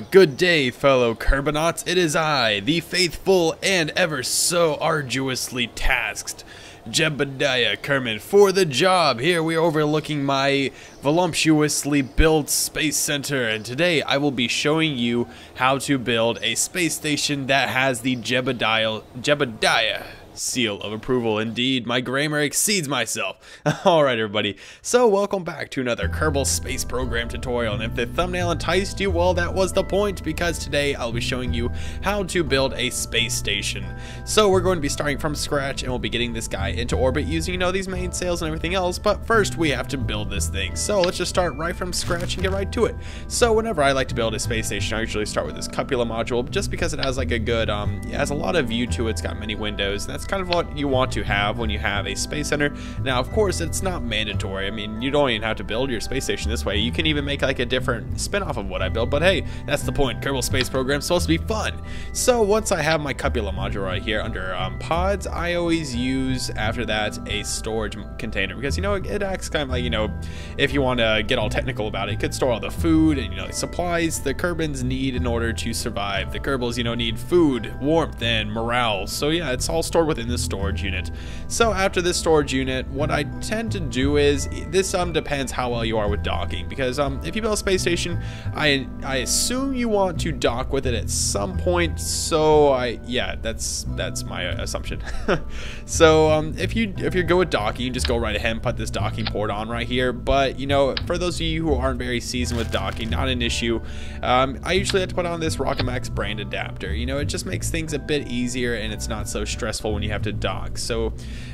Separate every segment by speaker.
Speaker 1: Good day, fellow Kerbonauts. It is I, the faithful and ever so arduously tasked Jebediah Kerman for the job. Here we are overlooking my voluptuously built space center, and today I will be showing you how to build a space station that has the Jebediah, Jebediah seal of approval. Indeed, my grammar exceeds myself. Alright everybody, so welcome back to another Kerbal Space Program tutorial, and if the thumbnail enticed you, well that was the point, because today I'll be showing you how to build a space station. So we're going to be starting from scratch, and we'll be getting this guy into orbit using, you know, these main sails and everything else, but first we have to build this thing. So let's just start right from scratch and get right to it. So whenever I like to build a space station, I usually start with this cupola module, just because it has like a good, um, it has a lot of view to it, it's got many windows, and that's that's kind of what you want to have when you have a space center. Now, of course, it's not mandatory. I mean, you don't even have to build your space station this way. You can even make like a different spin-off of what I built, but hey, that's the point. Kerbal Space Program supposed to be fun. So once I have my cupola module right here under um, pods, I always use, after that, a storage container because, you know, it acts kind of like, you know, if you want to get all technical about it, it could store all the food and, you know, supplies the Kerbins need in order to survive. The Kerbals, you know, need food, warmth, and morale. So yeah, it's all stored within the storage unit. So after this storage unit, what I tend to do is, this um depends how well you are with docking, because um if you build a space station, I I assume you want to dock with it at some point, so I, yeah, that's that's my assumption. so um if you if you go with docking, just go right ahead and put this docking port on right here, but you know, for those of you who aren't very seasoned with docking, not an issue, um, I usually have to put on this Rockomax brand adapter, you know, it just makes things a bit easier and it's not so stressful when you have to dock. So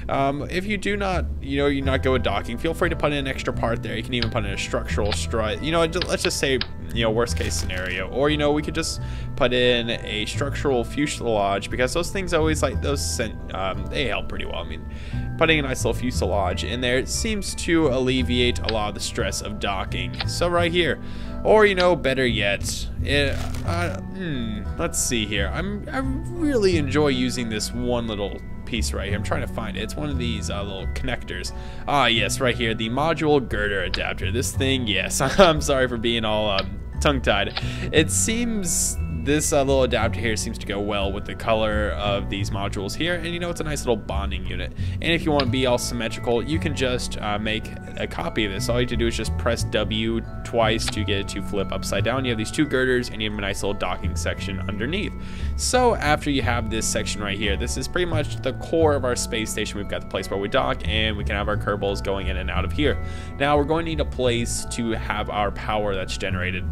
Speaker 1: um, if you do not, you know, you not go with docking, feel free to put in an extra part there. You can even put in a structural strut. You know, let's just say, you know, worst case scenario. Or, you know, we could just put in a structural fuselage because those things always like those, um, they help pretty well. I mean, putting a nice little fuselage in there seems to alleviate a lot of the stress of docking. So right here, or you know, better yet, it, uh, hmm, let's see here. I'm I really enjoy using this one little piece right here. I'm trying to find it. It's one of these uh, little connectors. Ah, yes, right here, the module girder adapter. This thing, yes. I'm sorry for being all um, tongue-tied. It seems this uh, little adapter here seems to go well with the color of these modules here and you know it's a nice little bonding unit. And if you want to be all symmetrical you can just uh, make a copy of this. All you have to do is just press W twice to get it to flip upside down. You have these two girders and you have a nice little docking section underneath. So after you have this section right here this is pretty much the core of our space station. We've got the place where we dock and we can have our Kerbals going in and out of here. Now we're going to need a place to have our power that's generated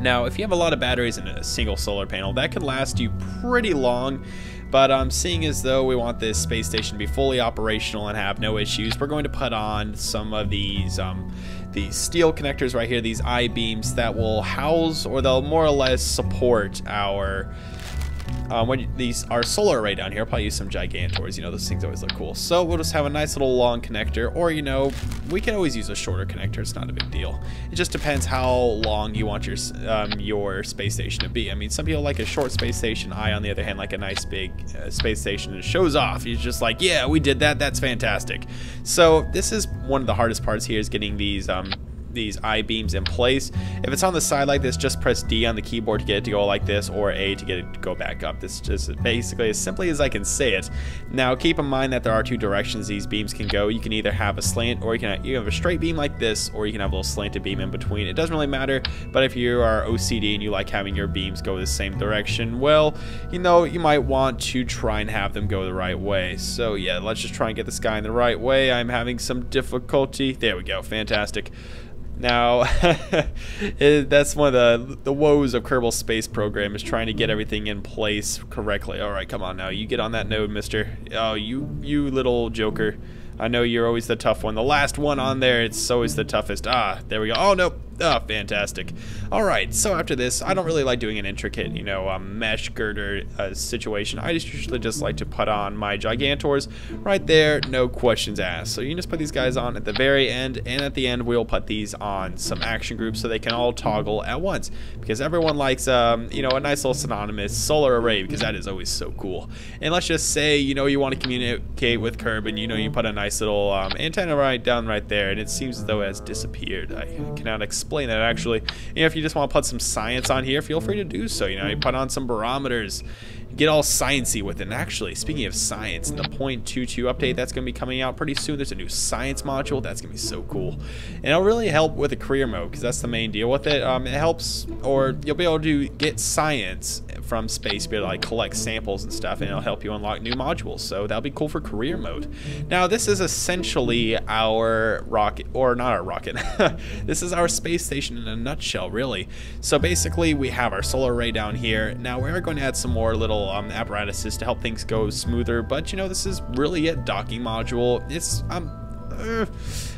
Speaker 1: now, if you have a lot of batteries in a single solar panel, that could last you pretty long, but um, seeing as though we want this space station to be fully operational and have no issues, we're going to put on some of these um, these steel connectors right here, these I-beams that will house or they'll more or less support our um, when these are solar array down here, I'll probably use some gigantors. You know, those things always look cool. So we'll just have a nice little long connector, or you know, we can always use a shorter connector. It's not a big deal. It just depends how long you want your um, your space station to be. I mean, some people like a short space station. I, on the other hand, like a nice big uh, space station. It shows off. He's just like, yeah, we did that. That's fantastic. So this is one of the hardest parts here is getting these um, these I-beams in place. If it's on the side like this, just press D on the keyboard to get it to go like this, or A to get it to go back up. This is just basically as simply as I can say it. Now, keep in mind that there are two directions these beams can go. You can either have a slant, or you can have, you have a straight beam like this, or you can have a little slanted beam in between. It doesn't really matter, but if you are OCD and you like having your beams go the same direction, well, you know, you might want to try and have them go the right way. So yeah, let's just try and get this guy in the right way. I'm having some difficulty. There we go, fantastic. Now, it, that's one of the the woes of Kerbal Space Program is trying to get everything in place correctly. All right, come on now, you get on that node, Mister. Oh, you you little joker. I know you're always the tough one. The last one on there, it's always the toughest. Ah, there we go. Oh, no. Oh, fantastic. All right, so after this, I don't really like doing an intricate, you know, um, mesh girder uh, situation. I just usually just like to put on my Gigantors right there, no questions asked. So you can just put these guys on at the very end, and at the end, we'll put these on some action groups so they can all toggle at once. Because everyone likes, um, you know, a nice little synonymous solar array, because that is always so cool. And let's just say, you know, you want to communicate with Kerb, and you know, you put a nice little um, antenna right down right there, and it seems as though it has disappeared. I cannot explain explain that actually. You know, if you just want to put some science on here, feel free to do so. You know, you put on some barometers, get all sciencey with it. And actually, speaking of science, the .22 update that's going to be coming out pretty soon, there's a new science module. That's going to be so cool. And it'll really help with the career mode because that's the main deal with it. Um, it helps, or you'll be able to get science from space, be able to like collect samples and stuff, and it'll help you unlock new modules. So that'll be cool for career mode. Now, this is essentially our rocket, or not our rocket. this is our space station in a nutshell, really. So basically, we have our solar array down here. Now, we are going to add some more little um, apparatuses to help things go smoother, but you know, this is really a docking module. It's um, uh,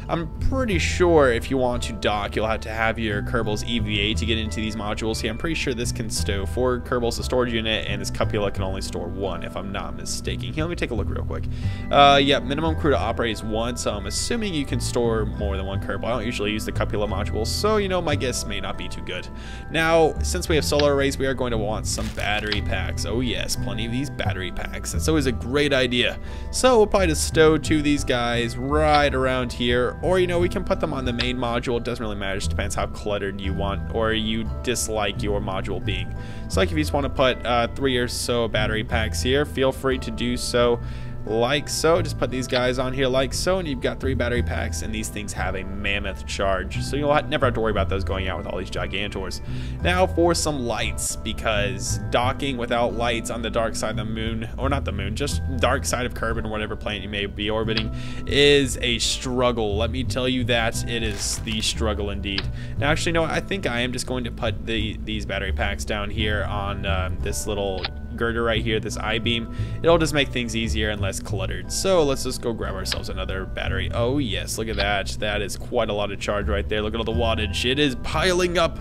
Speaker 1: I'm pretty sure if you want to dock, you'll have to have your Kerbals EVA to get into these modules here. I'm pretty sure this can stow four Kerbals, a storage unit, and this cupola can only store one, if I'm not mistaken. Here, let me take a look real quick. Uh, yeah, minimum crew to operate is one, so I'm assuming you can store more than one Kerbal. I don't usually use the cupola module, so, you know, my guess may not be too good. Now, since we have solar arrays, we are going to want some battery packs. Oh, yes, plenty of these battery packs. That's always a great idea. So, we'll probably just stow two of these guys right around here or, you know, we can put them on the main module. It doesn't really matter. It just depends how cluttered you want or you dislike your module being. So like if you just want to put uh, three or so battery packs here, feel free to do so like so. Just put these guys on here like so, and you've got three battery packs, and these things have a mammoth charge. So you'll never have to worry about those going out with all these Gigantors. Now for some lights, because docking without lights on the dark side of the moon, or not the moon, just dark side of Kerbin whatever planet you may be orbiting, is a struggle. Let me tell you that it is the struggle indeed. Now actually, no, I think I am just going to put the these battery packs down here on um, this little girder right here, this I-beam, it'll just make things easier and less cluttered. So let's just go grab ourselves another battery. Oh yes, look at that. That is quite a lot of charge right there. Look at all the wattage. It is piling up.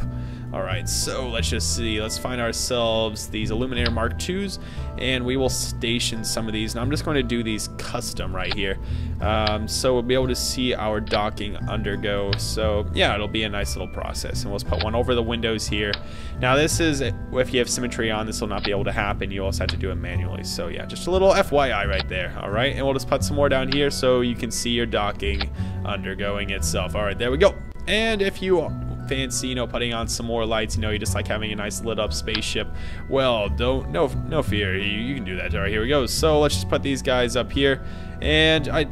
Speaker 1: Alright, so let's just see. Let's find ourselves these Illuminator Mark IIs, and we will station some of these. Now I'm just going to do these custom right here. Um, so we'll be able to see our docking undergo. So yeah, it'll be a nice little process. And we'll just put one over the windows here. Now this is, if you have symmetry on, this will not be able to happen. You also have to do it manually. So yeah, just a little FYI right there. Alright, and we'll just put some more down here so you can see your docking undergoing itself. Alright, there we go. And if you fancy, you know, putting on some more lights, you know, you just like having a nice lit up spaceship. Well, don't, no, no fear, you, you can do that. All right, here we go. So let's just put these guys up here, and I,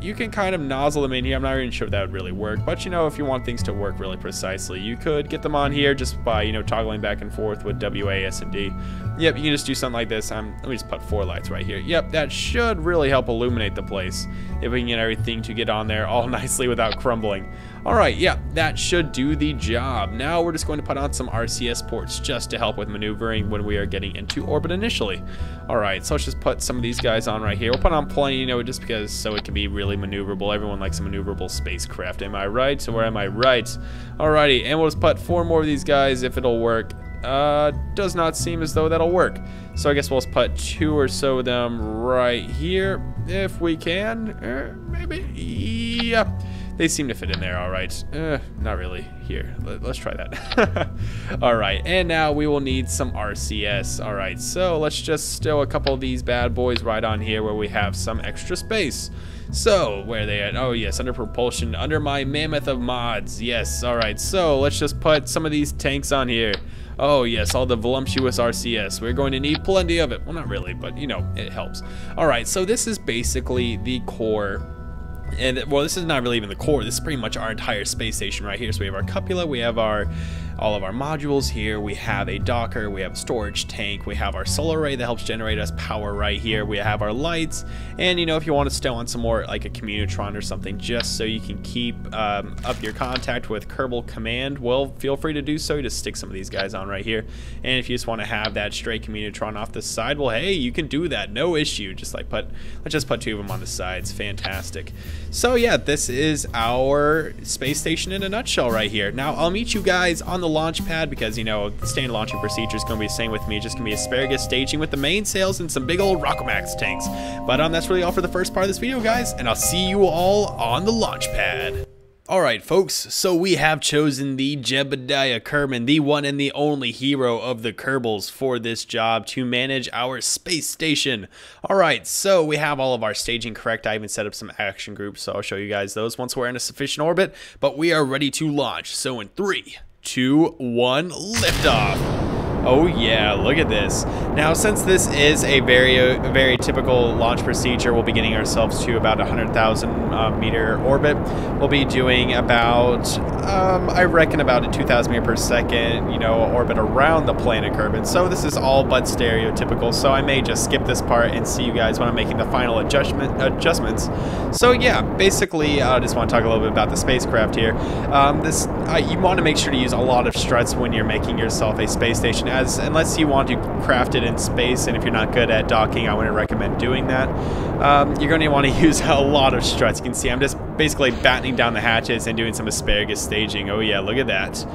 Speaker 1: you can kind of nozzle them in here. I'm not even sure if that would really work, but you know, if you want things to work really precisely, you could get them on here just by, you know, toggling back and forth with W, A, S, and D. Yep, you can just do something like this. I'm, let me just put four lights right here. Yep, that should really help illuminate the place if we can get everything to get on there all nicely without crumbling. All right, yeah, that should do the job. Now we're just going to put on some RCS ports just to help with maneuvering when we are getting into orbit initially. All right, so let's just put some of these guys on right here. We'll put on plenty, you know, just because so it can be really maneuverable. Everyone likes a maneuverable spacecraft, am I right? So where am I right? Alrighty, and we'll just put four more of these guys if it'll work. Uh, does not seem as though that'll work. So I guess we'll just put two or so of them right here, if we can. Uh, maybe, yeah. They seem to fit in there all right. Uh, not really. Here, let, us try that. all right, and now we will need some RCS. All right, so let's just stow a couple of these bad boys right on here where we have some extra space. So, where are they at? Oh, yes, under propulsion, under my mammoth of mods. Yes, all right, so let's just put some of these tanks on here. Oh, yes, all the voluptuous RCS. We're going to need plenty of it. Well, not really, but, you know, it helps. All right, so this is basically the core and well this is not really even the core this is pretty much our entire space station right here so we have our cupola we have our all of our modules here. We have a docker, we have a storage tank, we have our solar array that helps generate us power right here. We have our lights, and you know, if you want to stow on some more like a commutron or something, just so you can keep um, up your contact with Kerbal Command, well, feel free to do so. You Just stick some of these guys on right here. And if you just want to have that stray commutron off the side, well, hey, you can do that, no issue. Just like put, let's just put two of them on the sides. Fantastic. So yeah, this is our space station in a nutshell right here. Now, I'll meet you guys on the the launch pad because, you know, the standard launching procedure is going to be the same with me. Just going to be asparagus staging with the mainsails and some big old Rockomax tanks. But um, that's really all for the first part of this video, guys, and I'll see you all on the launch pad. Alright folks, so we have chosen the Jebediah Kerbin, the one and the only hero of the Kerbals for this job to manage our space station. Alright, so we have all of our staging correct. I even set up some action groups, so I'll show you guys those once we're in a sufficient orbit. But we are ready to launch, so in three, two, one, liftoff. Oh yeah, look at this. Now, since this is a very, uh, very typical launch procedure, we'll be getting ourselves to about 100,000 uh, meter orbit. We'll be doing about, um, I reckon about a 2,000 meter per second, you know, orbit around the planet Kerbin. So this is all but stereotypical, so I may just skip this part and see you guys when I'm making the final adjustment adjustments. So yeah, basically, I just want to talk a little bit about the spacecraft here. Um, this, uh, you want to make sure to use a lot of struts when you're making yourself a space station as unless you want to craft it in space, and if you're not good at docking, I wouldn't recommend doing that. Um, you're going to want to use a lot of struts. You can see I'm just basically battening down the hatches and doing some asparagus staging. Oh yeah, look at that.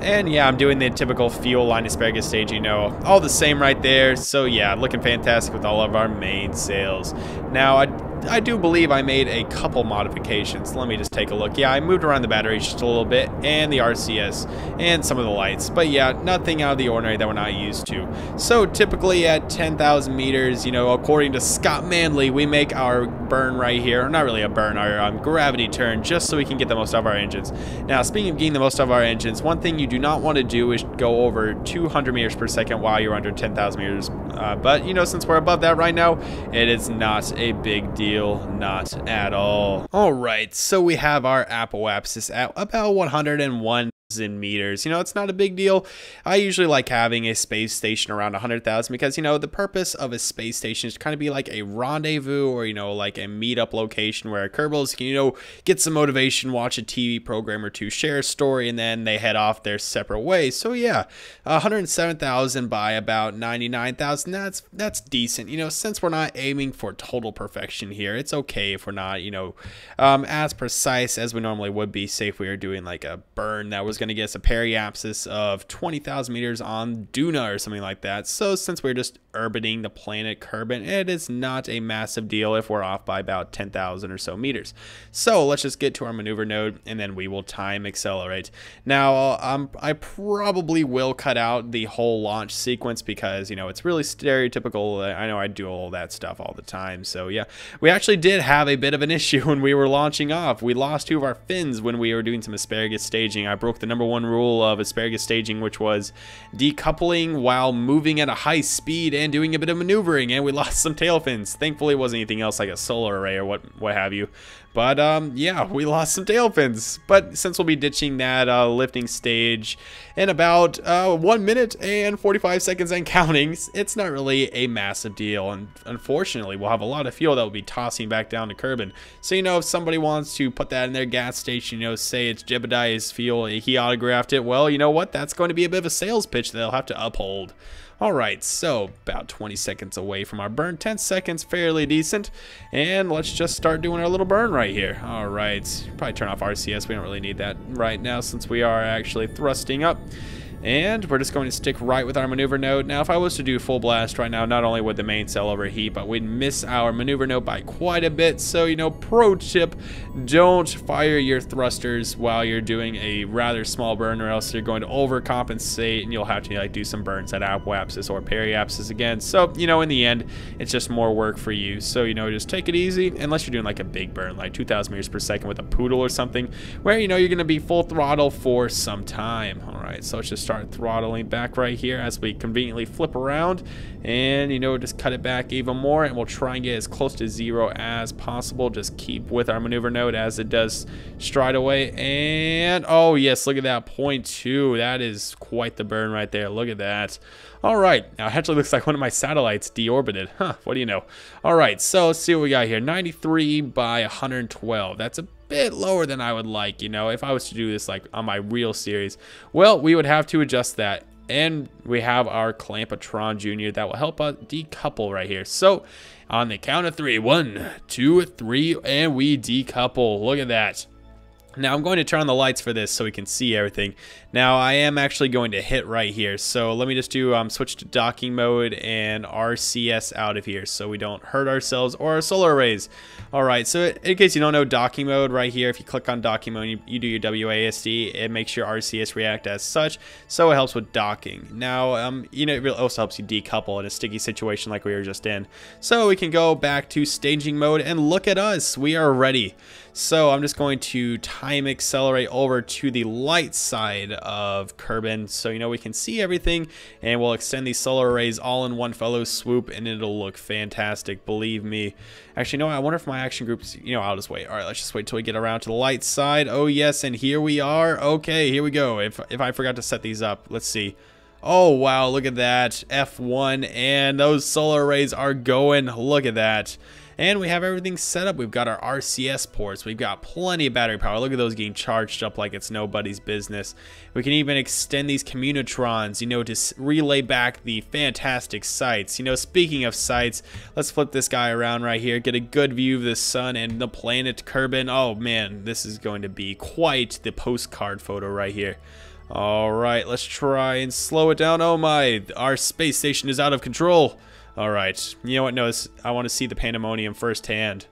Speaker 1: And yeah, I'm doing the typical fuel line asparagus stage, you know, all the same right there. So yeah, looking fantastic with all of our main mainsails. Now, I I do believe I made a couple modifications. Let me just take a look. Yeah, I moved around the battery just a little bit and the RCS and some of the lights. But yeah, nothing out of the ordinary that we're not used to. So typically at 10,000 meters, you know, according to Scott Manley, we make our burn right here. Not really a burn, our um, gravity turn, just so we can get the most out of our engines. Now, speaking of getting the most out of our engines, one thing you do not want to do is go over 200 meters per second while you're under 10,000 meters. Uh, but, you know, since we're above that right now, it is not a big deal not at all. All right, so we have our apoapsis at about 101 in meters. You know, it's not a big deal. I usually like having a space station around 100,000 because, you know, the purpose of a space station is to kind of be like a rendezvous or, you know, like a meetup location where Kerbals can, you know, get some motivation, watch a TV program or two, share a story, and then they head off their separate ways. So, yeah, 107,000 by about 99,000, that's, that's decent. You know, since we're not aiming for total perfection here, it's okay if we're not, you know, um, as precise as we normally would be, say if we were doing like a burn that was going to get a periapsis of 20,000 meters on Duna or something like that. So since we're just orbiting the planet Kerbin, it is not a massive deal if we're off by about 10,000 or so meters. So let's just get to our maneuver node and then we will time accelerate. Now, um, I probably will cut out the whole launch sequence because, you know, it's really stereotypical. I know I do all that stuff all the time. So yeah, we actually did have a bit of an issue when we were launching off. We lost two of our fins when we were doing some asparagus staging. I broke the number one rule of asparagus staging, which was decoupling while moving at a high speed and doing a bit of maneuvering, and we lost some tail fins. Thankfully, it wasn't anything else like a solar array or what, what have you. But um, yeah, we lost some tail fins. But since we'll be ditching that uh, lifting stage in about uh, 1 minute and 45 seconds and counting, it's not really a massive deal. And unfortunately, we'll have a lot of fuel that will be tossing back down to Kerbin. So, you know, if somebody wants to put that in their gas station, you know, say it's Jebediah's fuel, he autographed it, well, you know what? That's going to be a bit of a sales pitch that they'll have to uphold. Alright, so about 20 seconds away from our burn. 10 seconds, fairly decent. And let's just start doing our little burn right here. Alright, probably turn off RCS. We don't really need that right now since we are actually thrusting up. And we're just going to stick right with our maneuver node. Now, if I was to do full blast right now, not only would the mainsail overheat, but we'd miss our maneuver node by quite a bit. So, you know, pro tip, don't fire your thrusters while you're doing a rather small burn or else you're going to overcompensate and you'll have to like do some burns at apoapsis or periapsis again. So, you know, in the end, it's just more work for you. So, you know, just take it easy unless you're doing like a big burn, like 2,000 meters per second with a poodle or something, where, you know, you're going to be full throttle for some time. All right, so let's just start start throttling back right here as we conveniently flip around and you know just cut it back even more and we'll try and get as close to zero as possible just keep with our maneuver node as it does stride away and oh yes look at that point two that is quite the burn right there look at that all right, now it actually looks like one of my satellites deorbited. Huh, what do you know? All right, so let's see what we got here. 93 by 112. That's a bit lower than I would like, you know, if I was to do this like on my real series. Well, we would have to adjust that. And we have our Clamp-O-Tron Jr. that will help us decouple right here. So on the count of three, one, two, three, and we decouple. Look at that. Now I'm going to turn on the lights for this so we can see everything. Now I am actually going to hit right here. So let me just do um, switch to docking mode and RCS out of here so we don't hurt ourselves or our solar arrays. Alright, so in case you don't know docking mode right here, if you click on docking mode you, you do your WASD, it makes your RCS react as such. So it helps with docking. Now, um, you know, it also helps you decouple in a sticky situation like we were just in. So we can go back to staging mode and look at us. We are ready. So I'm just going to time accelerate over to the light side of Kerbin so you know we can see everything and we'll extend these solar arrays all in one fellow swoop and it'll look fantastic, believe me. Actually, no, I wonder if my action groups, you know, I'll just wait. All right, let's just wait till we get around to the light side. Oh, yes, and here we are. Okay, here we go. If, if I forgot to set these up, let's see. Oh, wow, look at that. F1, and those solar arrays are going. Look at that. And we have everything set up. We've got our RCS ports. We've got plenty of battery power. Look at those getting charged up like it's nobody's business. We can even extend these Communotrons, you know, to relay back the fantastic sights. You know, speaking of sights, let's flip this guy around right here. Get a good view of the sun and the planet Kerbin. Oh, man, this is going to be quite the postcard photo right here. Alright, let's try and slow it down. Oh my, our space station is out of control. All right. You know what? No, this, I want to see the pandemonium firsthand.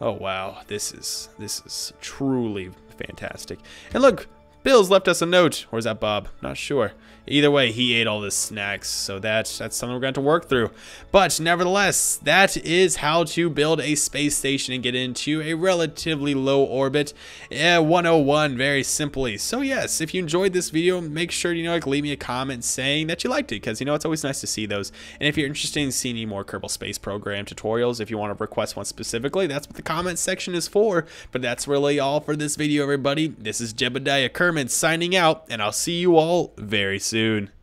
Speaker 1: Oh wow, this is this is truly fantastic. And look, Bill's left us a note. Or is that Bob? Not sure. Either way, he ate all the snacks, so that, that's something we're going to work through. But nevertheless, that is how to build a space station and get into a relatively low orbit. Yeah, 101, very simply. So yes, if you enjoyed this video, make sure, you know, like leave me a comment saying that you liked it, because, you know, it's always nice to see those. And if you're interested in seeing any more Kerbal Space Program tutorials, if you want to request one specifically, that's what the comment section is for. But that's really all for this video, everybody. This is Jebediah Kerman signing out, and I'll see you all very soon soon.